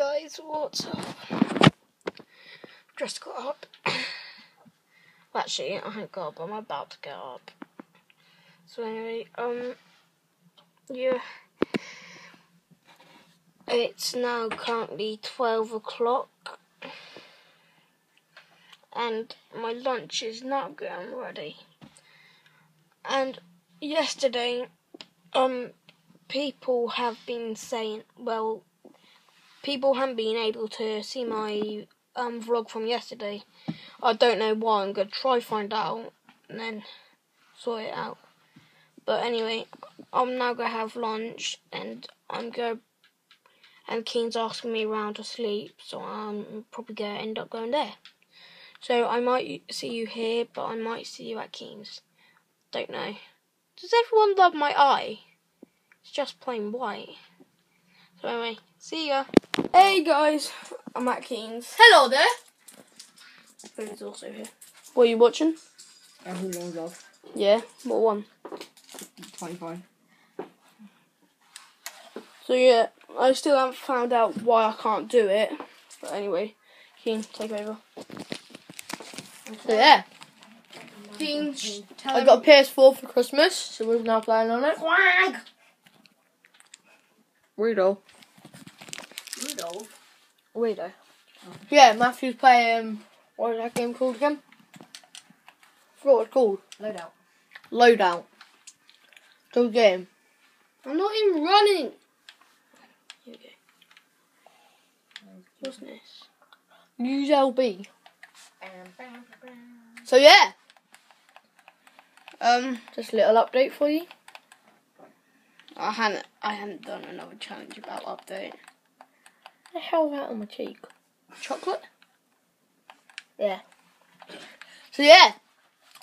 guys, what's up? Just got up. Actually, I haven't got up, I'm about to get up. So anyway, um, yeah. It's now currently 12 o'clock. And my lunch is not getting ready. And yesterday, um, people have been saying, well, people haven't been able to see my um vlog from yesterday. I don't know why. I'm gonna try find out and then sort it out. But anyway, I'm now gonna have lunch and I'm gonna and Keen's asking me around to sleep, so I'm probably gonna end up going there. So I might see you here, but I might see you at Keen's. Don't know. Does everyone love my eye? It's just plain white. So anyway, see ya. Hey guys, I'm at Keen's. Hello there. Who's also here. What are you watching? Uh, who knows of? Yeah, what one? Fine, fine. So yeah, I still haven't found out why I can't do it. But anyway, Keen, take over. So yeah. Keen, tell I got a PS4 for Christmas, so we're now playing on it. Wag! Weirdo. Rudolph. Weirdo. Yeah, Matthew's playing. What is that game called again? I forgot what it's called. Loadout. Loadout. Good game. I'm not even running. Go. What's this? Use LB. So yeah. Um, just a little update for you. I hadn't. I hadn't done another challenge about update. The hell that on my cheek? Chocolate. Yeah. So yeah,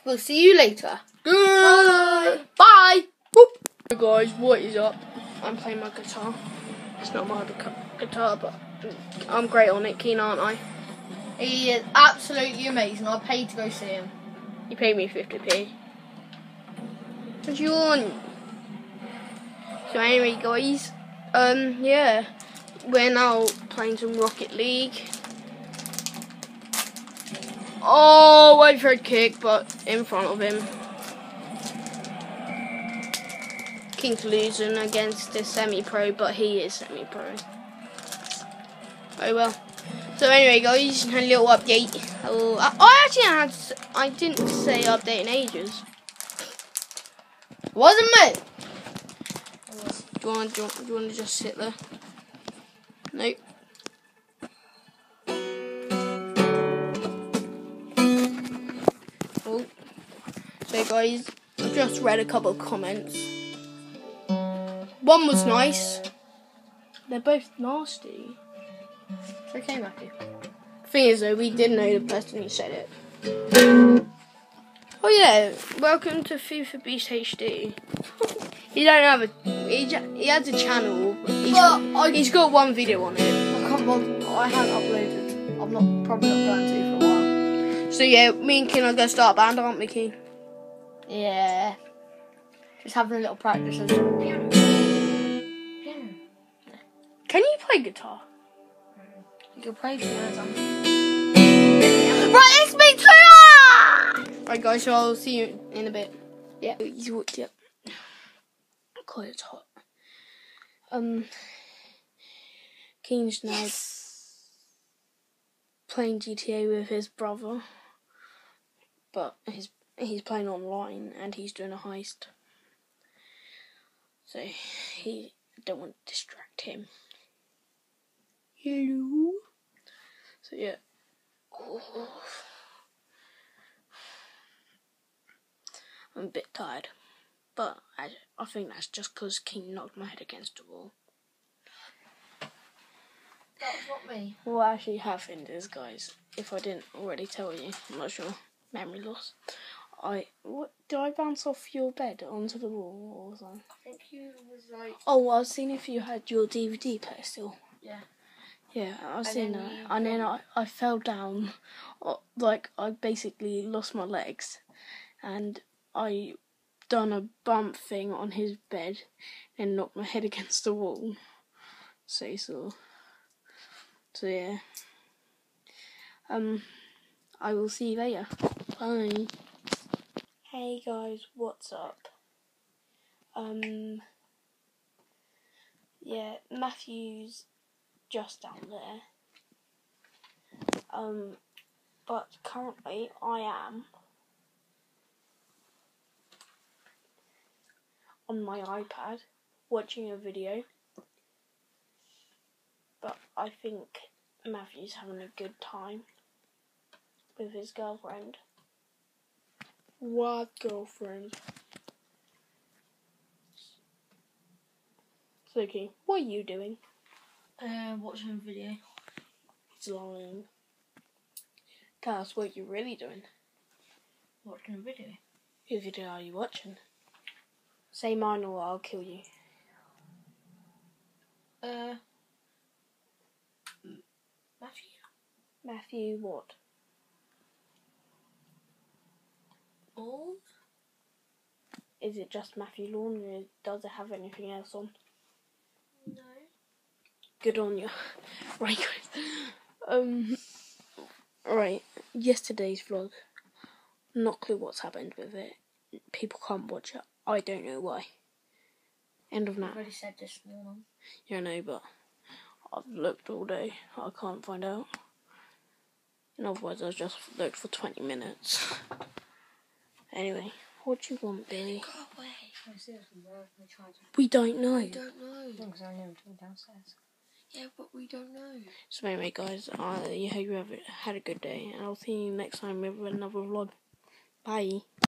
we'll see you later. Bye. Bye. Boop. Hey guys, what is up? I'm playing my guitar. It's not my guitar, but I'm great on it. Keen, aren't I? He is absolutely amazing. I paid to go see him. You paid me 50p. What do you want? So anyway, guys, um, yeah, we're now playing some Rocket League. Oh, for a kick, but in front of him. King's losing against the semi-pro, but he is semi-pro. Oh well. So anyway, guys, a little update. Oh, I, I actually had. I didn't say update in ages. Wasn't me. Do you want? Do you want, do you want to just sit there? Nope. Oh. So guys, I've just read a couple of comments. One was nice. They're both nasty. It's okay, Matthew. Thing is though, we did know the person who said it. Oh yeah, welcome to FIFA Beast HD. He don't have a he, ja- he has a channel. But he's, But I- he's got one video on it. I can't bother. I haven't uploaded. I'm not probably not going to for a while. So yeah, me and Ken are gonna start a band, aren't we, Ken? Yeah. Just having a little practice. Of... Can you play guitar? You can play piano. Right, it's me too. Right, guys. So I'll see you in a bit. Yeah. He's walked up. It's hot. Um, Keen's now playing GTA with his brother, but he's he's playing online and he's doing a heist. So he don't want to distract him. Hello. So yeah. Oh. I'm a bit tired, but I I think that's just because King knocked my head against the wall. That's not me. What actually happened is, guys, if I didn't already tell you, I'm not sure. Memory loss. I what did I bounce off your bed onto the wall or something? I think you was like. Oh, well, I was seeing if you had your DVD player still. Yeah. Yeah, I was And seeing that, and then I, I fell down, uh, like I basically lost my legs, and I done a bump thing on his bed, and knocked my head against the wall. Say So you. So yeah. Um, I will see you later. Bye. Hey guys, what's up? Um, yeah, Matthew's just down there. Um, but currently I am on my iPad watching a video. But I think Matthew's having a good time with his girlfriend. What girlfriend? Suki, what are you doing? Uh, watching a video. It's lying. Tell us what you're really doing. Watching a video. Whose video are you watching? Say mine or I'll kill you. Uh, Matthew. Matthew, what? All. Is it just Matthew Lawn or does it have anything else on? No. Good on you. Right, guys. Um, right. Yesterday's vlog. Not clue what's happened with it. People can't watch it. I don't know why. End of I now. already said this morning. Yeah, I know, but I've looked all day. I can't find out. In other words, I've just looked for 20 minutes. Anyway, what do you want, Billy? Go away. No, seriously, where have they tried to? We don't know. We don't know. Because I know it's downstairs. Yeah, but we don't know. So anyway, guys, I hope you have had a good day, and I'll see you next time with another vlog. Bye.